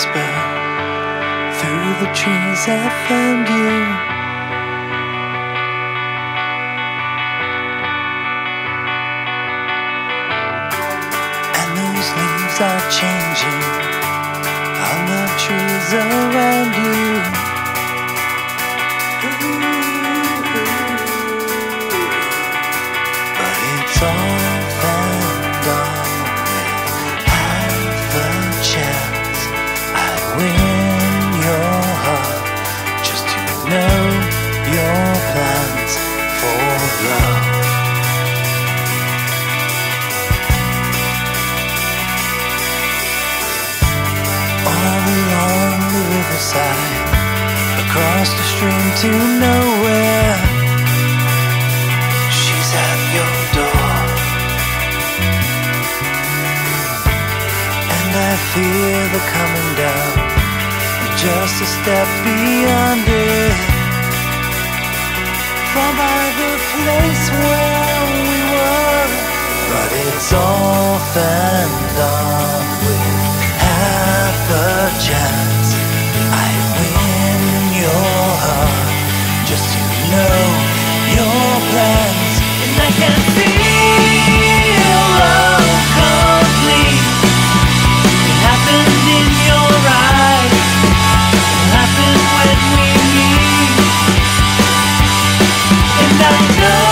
whisper through the trees I found you. And those leaves are changing on the trees around you. But it's all riverside, across the stream to nowhere. She's at your door. And I fear the coming down, just a step beyond it. From by the place where we were, but it's off and on with I know